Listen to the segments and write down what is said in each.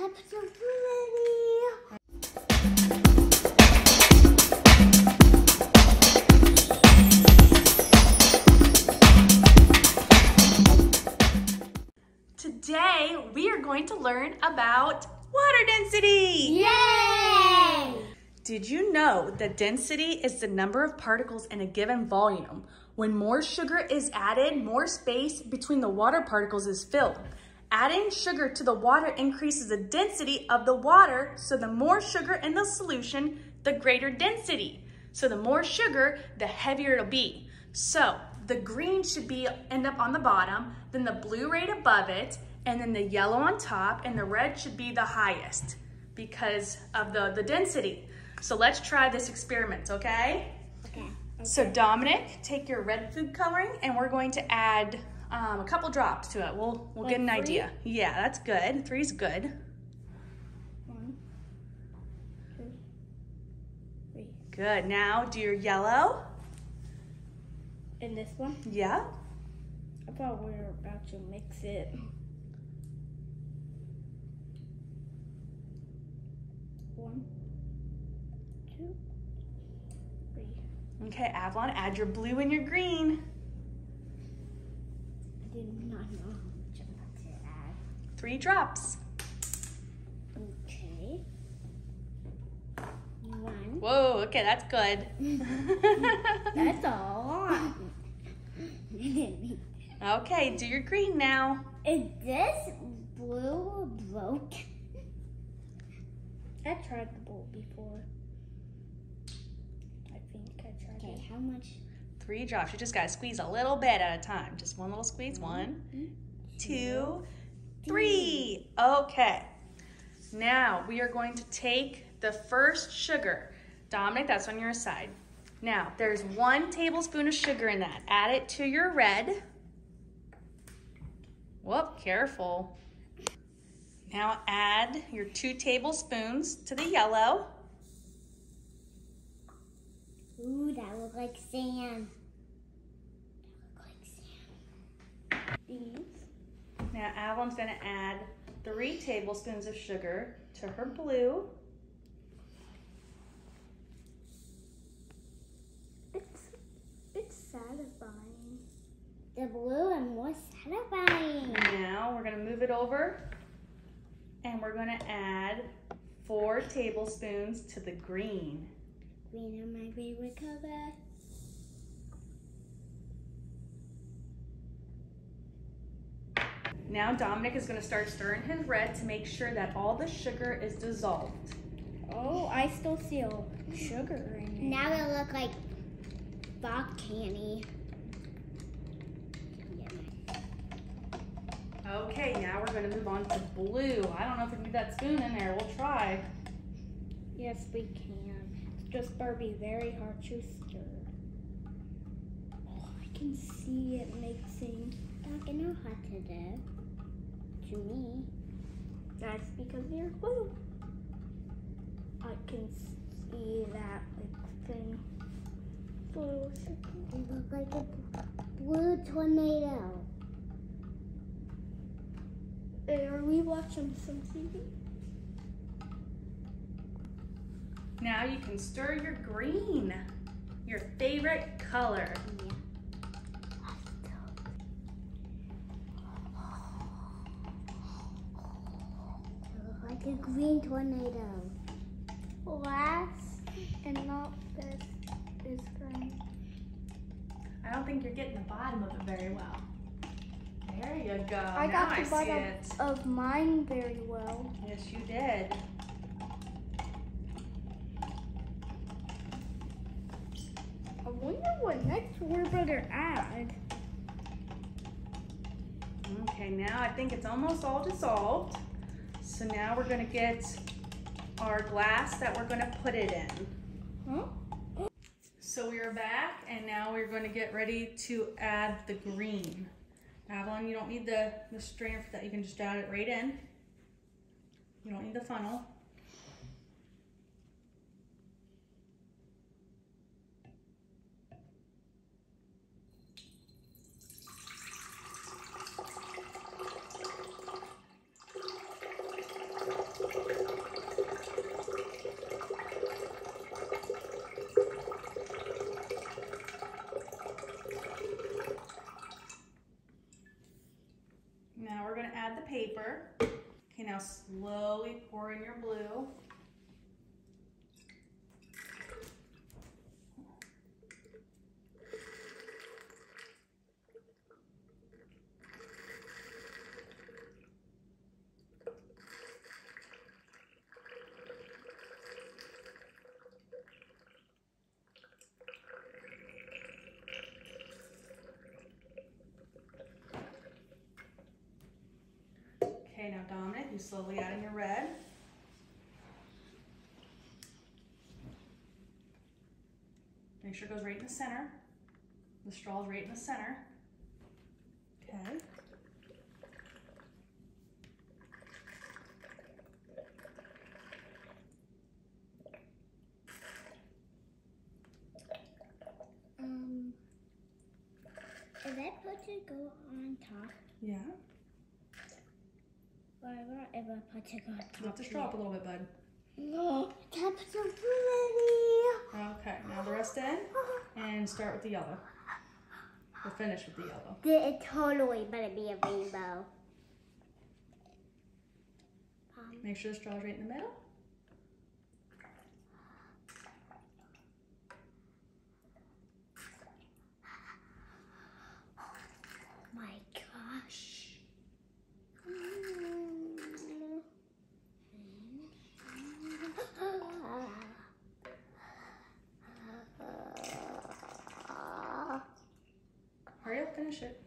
are. Today, we are going to learn about water density. Yay! Did you know that density is the number of particles in a given volume? When more sugar is added, more space between the water particles is filled. Adding sugar to the water increases the density of the water, so the more sugar in the solution, the greater density. So the more sugar, the heavier it'll be. So the green should be end up on the bottom, then the blue right above it, and then the yellow on top, and the red should be the highest because of the, the density. So let's try this experiment, okay? Okay. So Dominic, take your red food coloring and we're going to add um, a couple drops to it. We'll, we'll get an three? idea. Yeah, that's good. Three's good. One, two, three. Good. Now do your yellow. In this one? Yeah. I thought we were about to mix it. One, two, three. Okay, Avalon, add your blue and your green. I did not know how much I'm about to add. Three drops. Okay. One. Whoa, okay, that's good. That's a lot. okay, do your green now. Is this blue broke? I tried the bowl before. I think I tried okay, it. how much? Three drops. You just gotta squeeze a little bit at a time. Just one little squeeze. One, two, three. Okay. Now we are going to take the first sugar. Dominic, that's on your side. Now, there's one tablespoon of sugar in that. Add it to your red. Whoop, careful. Now add your two tablespoons to the yellow. Ooh, that looks like sand. That looked like sand. These. Now Avalon's gonna add three tablespoons of sugar to her blue. It's it's satisfying. The blue and more satisfying. Now we're gonna move it over and we're gonna add four tablespoons to the green. Green are my favorite color. Now Dominic is gonna start stirring his red to make sure that all the sugar is dissolved. Oh, I still feel sugar in it. Now it look like volcano. Okay, now we're gonna move on to blue. I don't know if we can get that spoon in there, we'll try. Yes, we can. Just gonna be very hard to stir. Oh, I can see it mixing. I don't know how to do. To me. That's because you're blue. I can see that like mixing. Blue. It looks like a blue tornado. Hey, are we watching some TV? Now you can stir your green, your favorite color. Like a green tornado. Last and not this is green. I don't think you're getting the bottom of it very well. There you go. I now got the see bottom of mine very well. Yes, you did. I wonder what next we're gonna add. Okay, now I think it's almost all dissolved. So now we're gonna get our glass that we're gonna put it in. So we are back and now we're gonna get ready to add the green. Avalon, you don't need the, the strainer for that. You can just add it right in. You don't need the funnel. paper. Okay, now slowly pour in your blue. Okay, now Dominic, you slowly adding your red. Make sure it goes right in the center. The straw is right in the center. Okay. Um, is that supposed to go on top? Yeah. Why would I ever it on top? To straw up a little bit, bud. No, that's so pretty. Okay, now the rest in and start with the yellow. We'll finish with the yellow. It totally better be a rainbow. Make sure the straw's right in the middle. my gosh. Hurry up, finish it.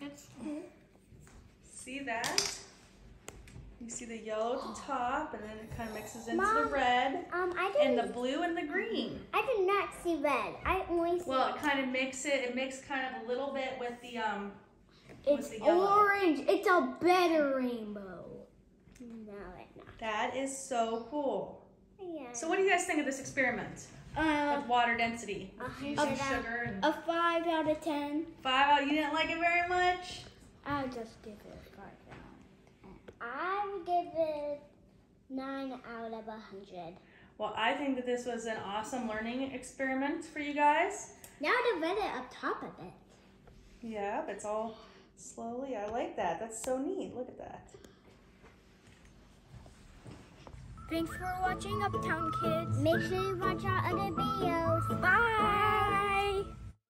It's See that? You see the yellow at the top and then it kind of mixes into the red um, I and didn't. the blue and the green. I did not see red. I only see. Well, it kind of mixes it, it mixed kind of a little bit with the, um, it's the yellow. orange. It's a better rainbow. No, it's not. that is so cool. Yeah. So what do you guys think of this experiment uh, with water density? a Using sugar and a five out of ten. five out, you didn't like it very much? I'll just give it a five. I would give it nine out of a hundred. Well, I think that this was an awesome learning experiment for you guys. Now to the red up top of it. Yeah, it's all slowly. I like that. That's so neat. Look at that. Thanks for watching Uptown Kidz. Make sure you watch our other videos.